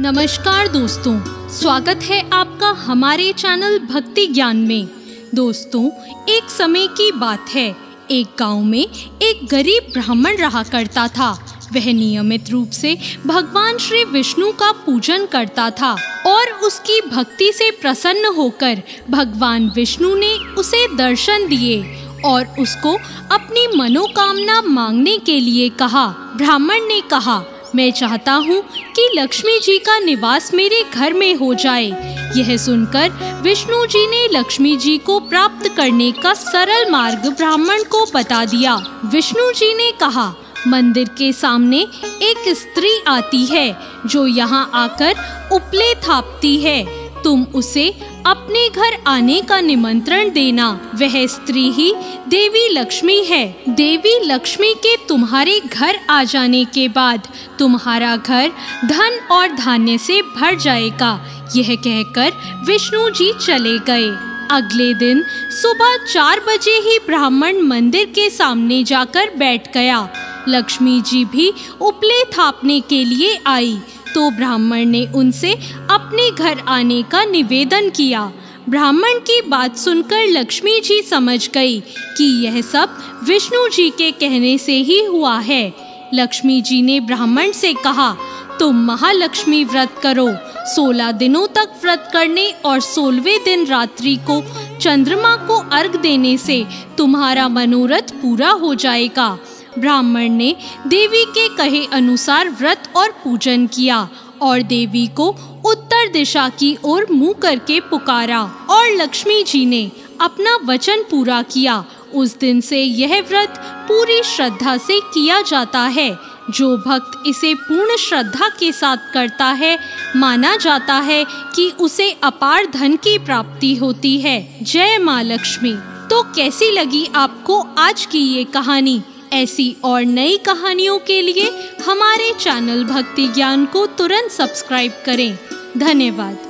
नमस्कार दोस्तों, स्वागत है आपका हमारे चैनल भक्ति ज्ञान में। दोस्तों, एक समय की बात है। एक गाँव में एक गरीब ब्राह्मण रहा करता था। वह नियमित रूप से भगवान श्री विष्णु का पूजन करता था और उसकी भक्ति से प्रसन्न होकर भगवान विष्णु ने उसे दर्शन दिए और उसको अपनी मनोकामना मांगने के लिए कहा। ब्राह्मण ने कहा मैं चाहता हूँ कि लक्ष्मी जी का निवास मेरे घर में हो जाए। यह सुनकर विष्णु जी ने लक्ष्मी जी को प्राप्त करने का सरल मार्ग ब्राह्मण को बता दिया। विष्णु जी ने कहा, मंदिर के सामने एक स्त्री आती है, जो यहाँ आकर उपले थापती है। तुम उसे अपने घर आने का निमंत्रण देना। वह स्त्री ही देवी लक्ष्मी है। देवी लक्ष्मी के तुम्हारे घर आ जाने के बाद तुम्हारा घर धन और धान्य से भर जाएगा। यह कहकर विष्णु जी चले गए। अगले दिन सुबह चार बजे ही ब्राह्मण मंदिर के सामने जाकर बैठ गया। लक्ष्मी जी भी उपले थापने के लिए आई तो ब्राह्मण ने उनसे अपने घर आने का निवेदन किया। ब्राह्मण की बात सुनकर लक्ष्मी जी समझ गई कि यह सब विष्णु जी के कहने से ही हुआ है। लक्ष्मी जी ने ब्राह्मण से कहा, तुम महालक्ष्मी व्रत करो। सोलह दिनों तक व्रत करने और सोलवे दिन रात्रि को चंद्रमा को अर्घ देने से तुम्हारा मनोरथ पूरा हो जाएगा। ब्राह्मण ने देवी के कहे अनुसार व्रत और पूजन किया और देवी को उत्तर दिशा की ओर मुँह करके पुकारा और लक्ष्मी जी ने अपना वचन पूरा किया उस दिन से यह व्रत पूरी श्रद्धा से किया जाता है। जो भक्त इसे पूर्ण श्रद्धा के साथ करता है, माना जाता है कि उसे अपार धन की प्राप्ति होती है। जय माँ लक्ष्मी। तो कैसी लगी आपको आज की ये कहानी? ऐसी और नई कहानियों के लिए हमारे चैनल भक्ति ज्ञान को तुरंत सब्सक्राइब करें। धन्यवाद।